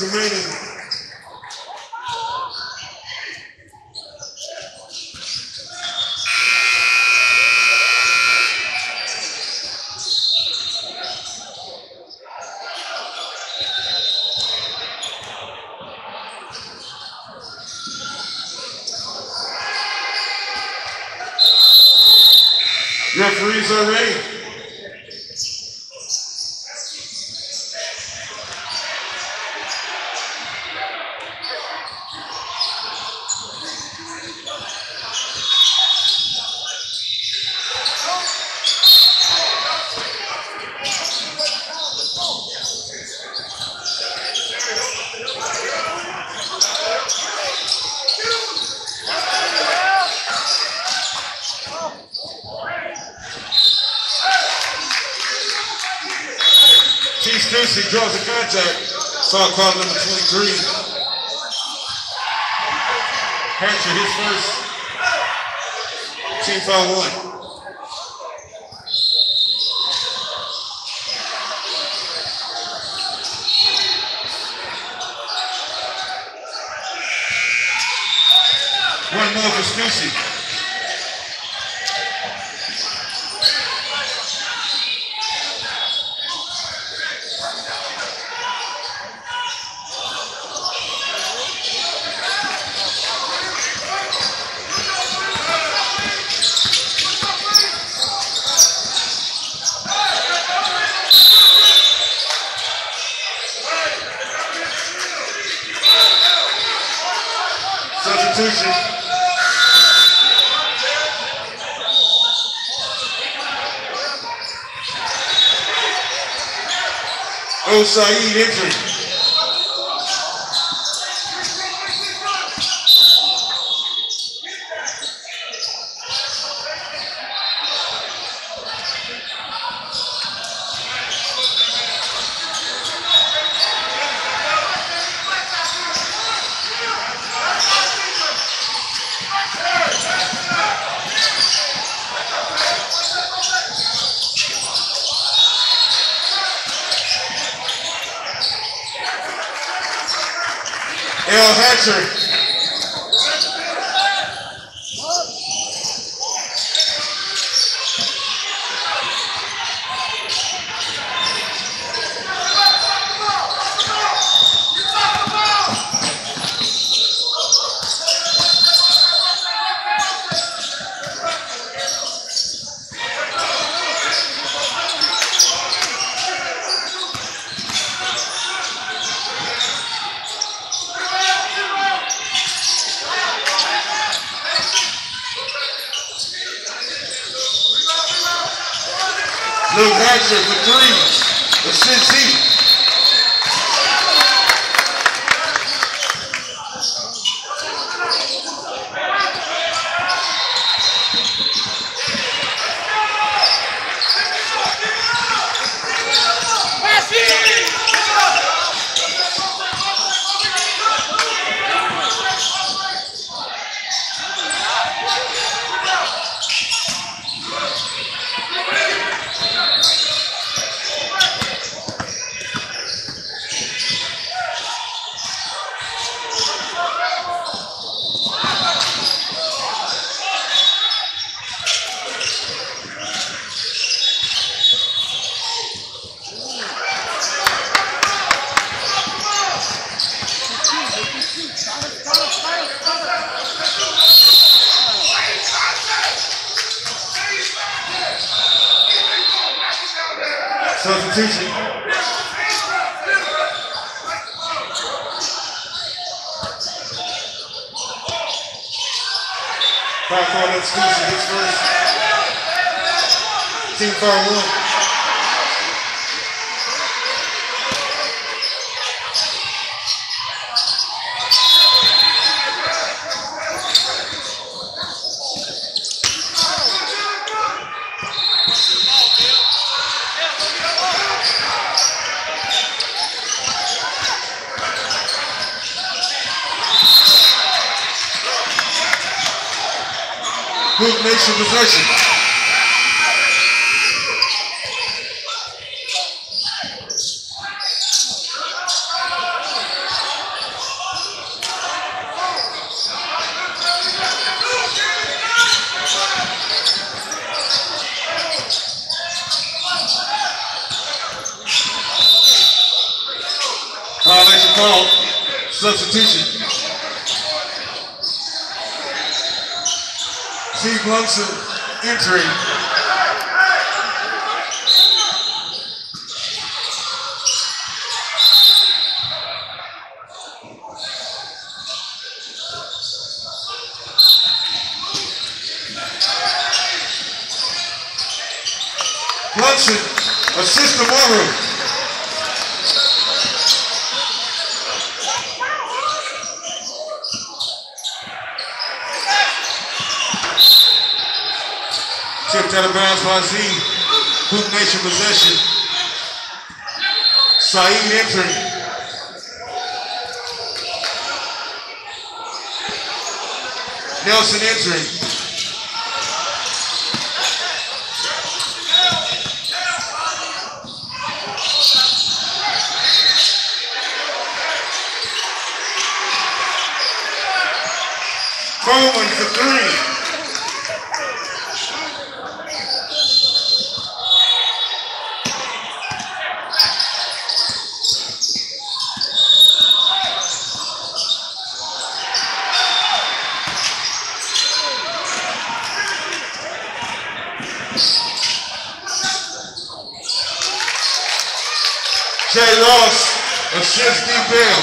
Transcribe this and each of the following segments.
remaining. Referees are ready. T. Steucy draws a contact. Foul call number 23. Hatcher, his first. Team foul one. One more for Steucy. Substitution. Oh, Saeed injury. L. Hatcher. Team 5-1. information possession. Steve Munson entering. Munson, assist tomorrow. Tipped out of bounds by Z. Hoop Nation possession. Saeed entering. Nelson entering. Coleman for three. Jay Ross, assist D. Bell.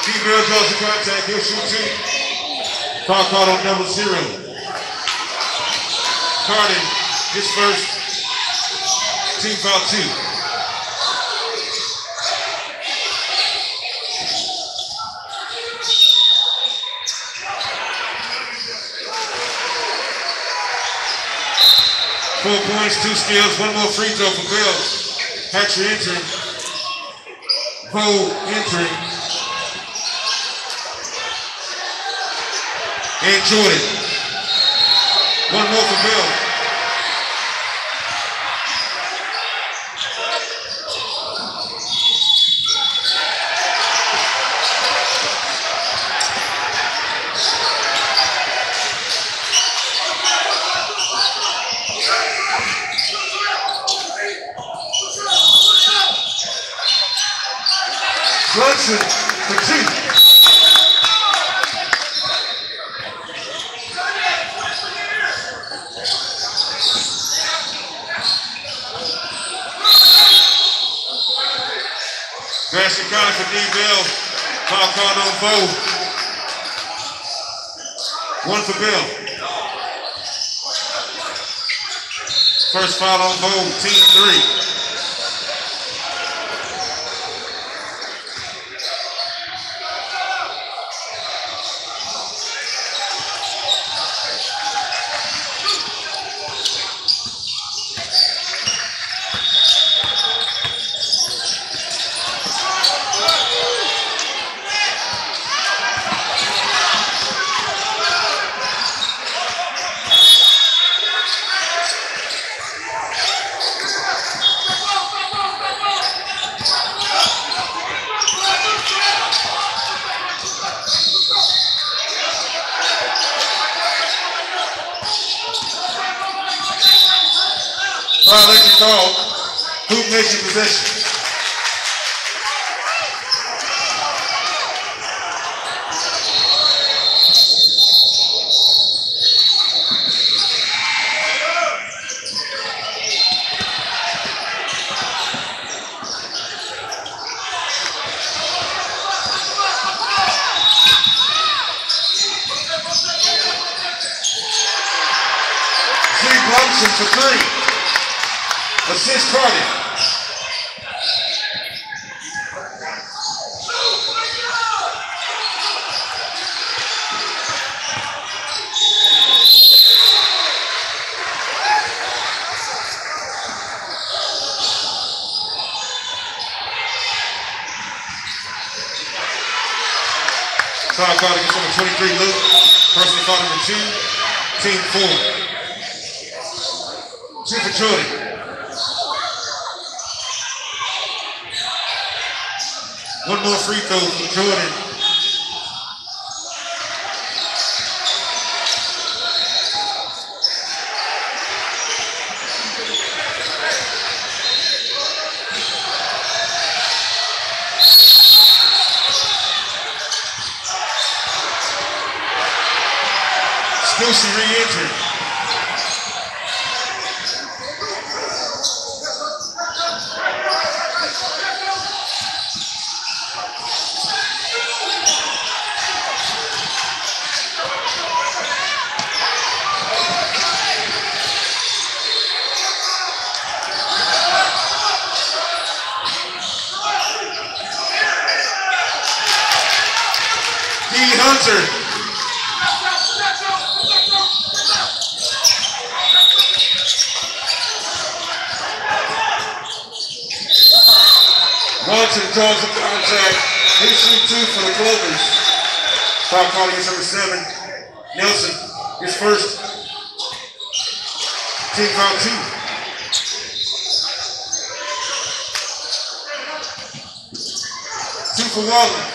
D. Bell draws the contact, he'll shoot two. Foul called on number zero. Carden, his first. Team foul two. Four points, two steals, one more free throw for Bill. Hatcher entering. Bo entering. And Jordan. One more for Bill. Brunson for two. Grayson County for D. Bell. Foul called on Bo. For Bill. First foul on Bo, team three. Violation called. Hoop Nation possession. substitution for three. Assist Cardi. Foul call against number 23, Luke. Personal foul number two, team four. Jordan. One more free throw for Jordan. Steucy re-entered. D. Hunter. Watson draws the contact. He shoot two for the Clovers. Foul call against number seven. Nelson, his first. Team foul two. Two for Walton.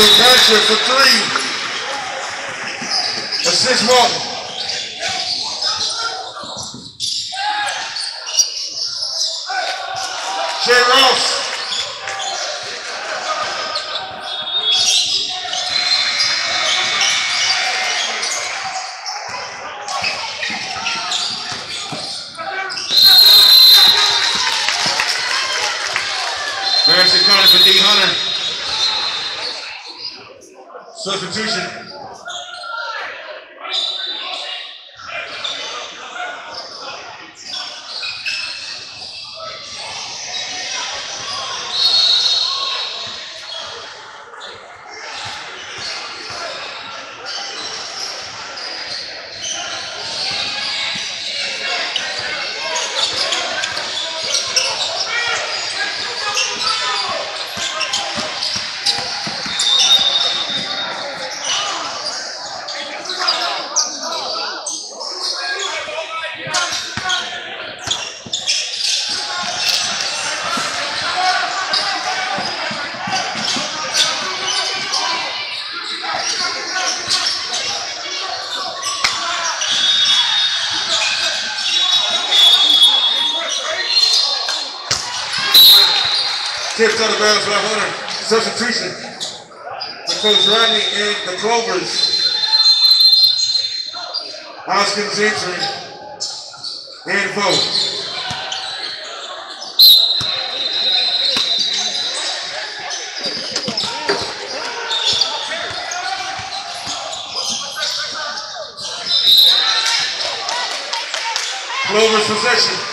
Lou Thatcher for three. Assist Walton. Jay Ross. Madison Conner for D. Hunter. Substitution. Tips on the ground for For Coach Rodney and the Clovers. Hoskins entering. And vote. Clovers possession.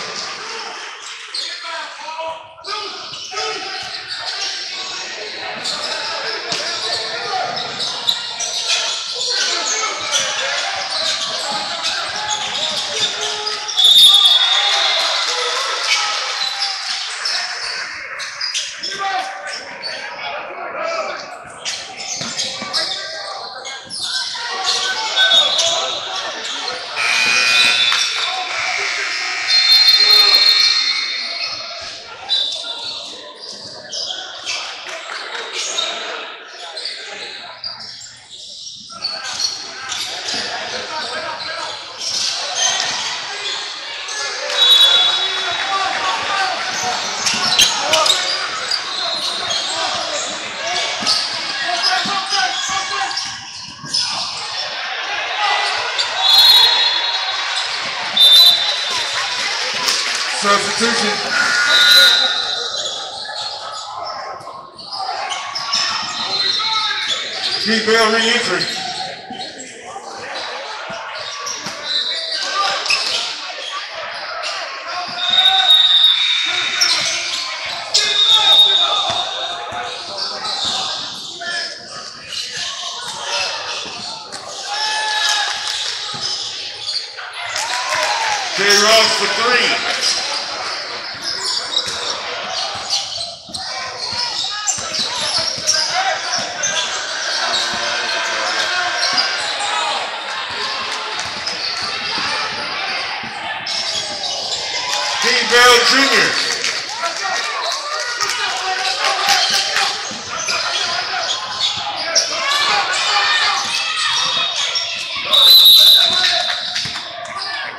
Substitution. Steve Bell re-entry. Ross for three. Dean Bell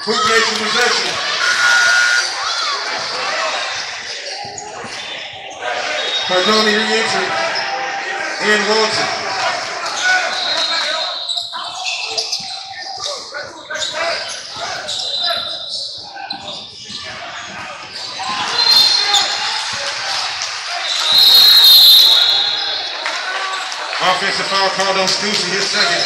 Jr. possession. Cardone re-entry. And Wilson. Offensive foul called on Steucy, his second.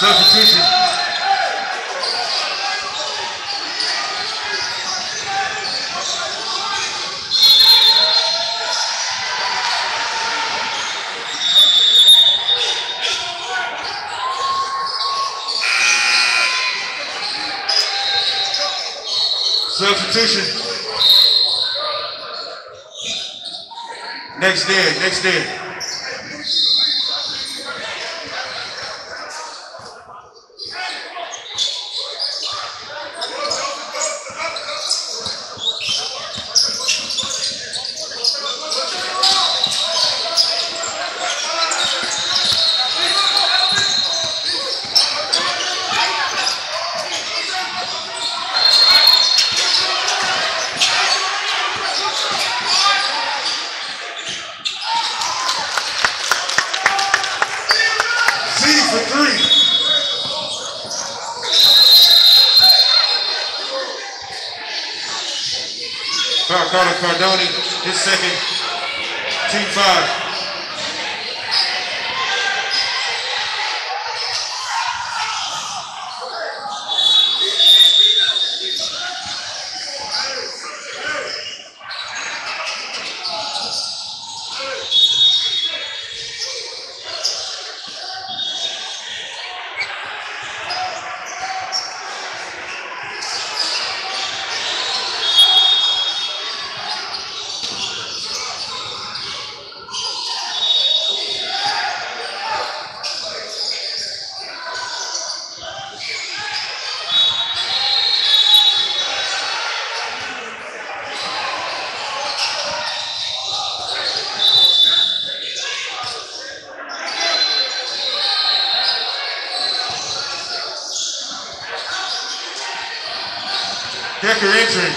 Substitution. Substitution. Next day, next day. Carter Cardone, his second, team five. Decker entering.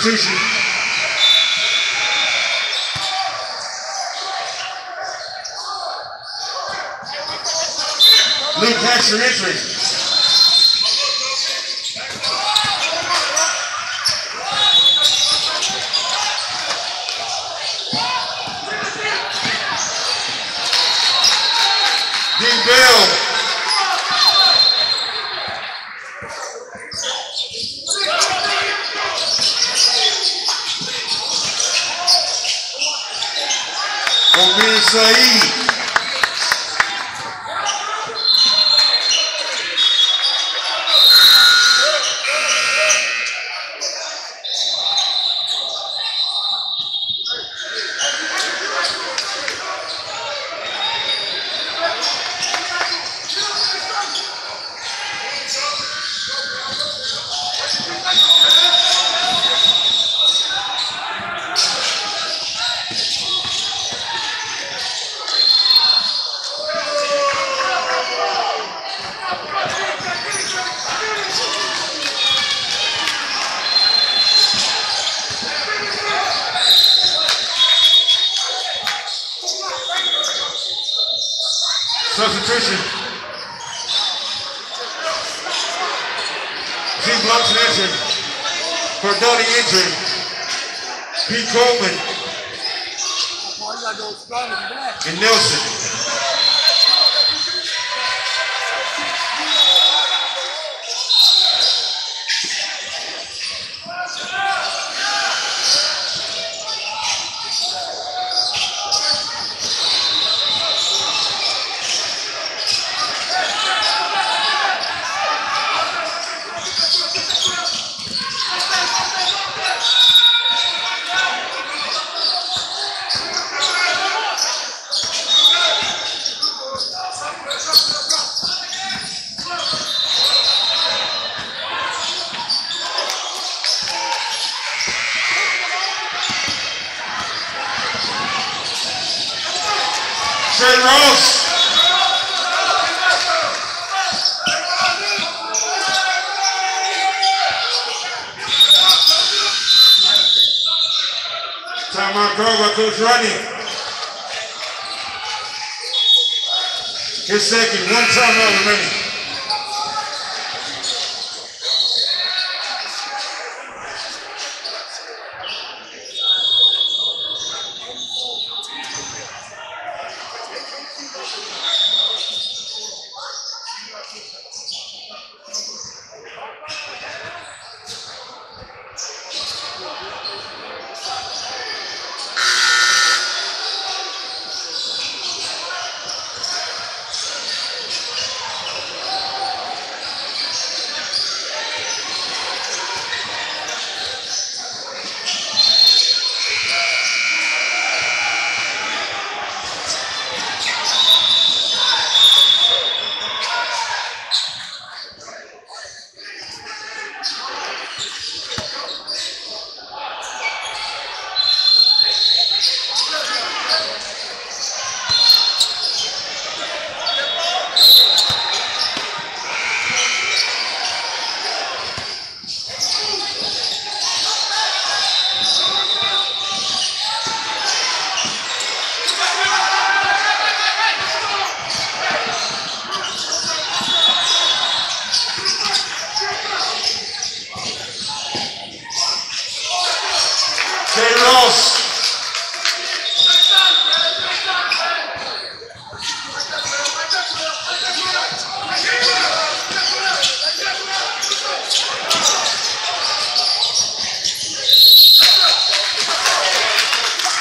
Substitution. Luke Baxter entry. Dean Bell Saeed. Substitution. Z Block's mention for Donnie injury. Pete Coleman. And Nelson. Trey Ross. Time on call by Coach Rodney. His second, one timeout remaining.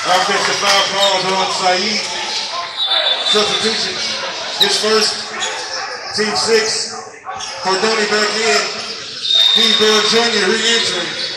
Offensive foul called on Saeed. Substitution. His first team six for Donnie back in. D. Bell Jr. re-entering.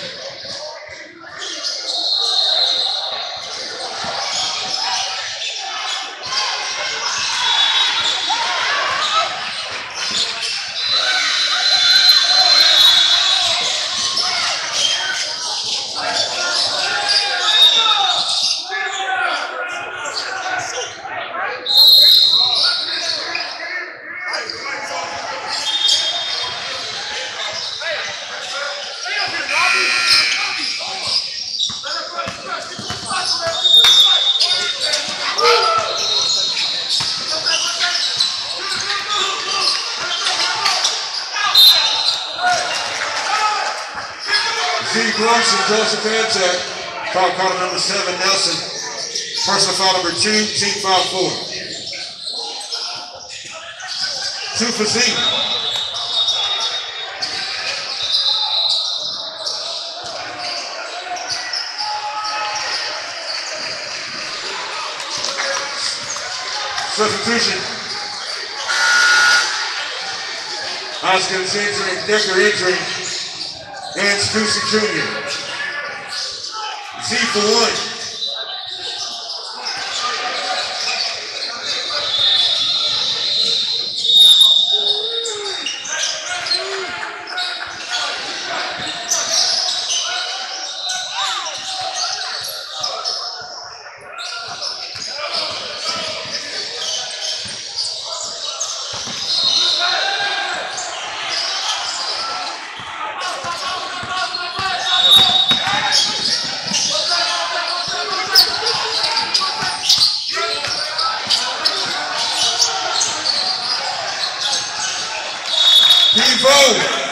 Judy Brooks and Joseph Antek. Foul call number seven, Nelson. Personal foul number two, team foul four. Two for Z. Substitution. Oscar Century, Decker entering and Steucy Jr. Z for one. Foul.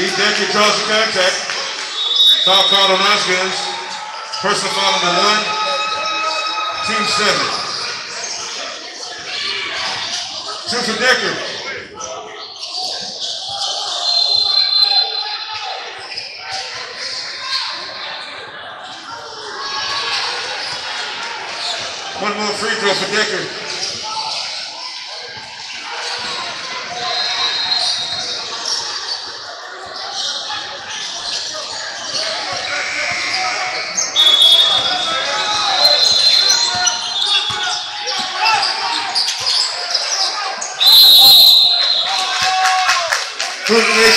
Steve Decker draws the contact. Foul called on Osgood. Personal foul number one. Team seven. Two for Decker. One more free throw for Decker.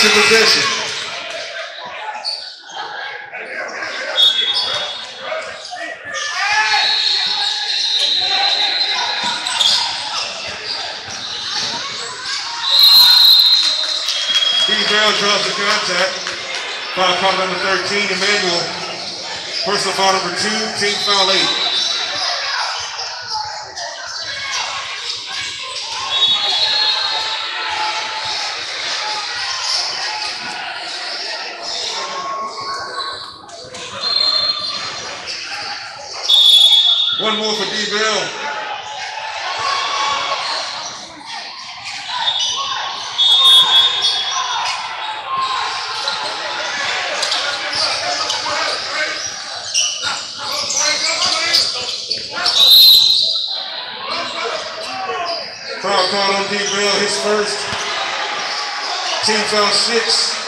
Coordination possession. D. Bell draws the contact. Foul call number 13, Emmanuel. Personal foul number two, team foul eight. One more for D. Bell. Foul call on D. Bell, his first. Team foul six.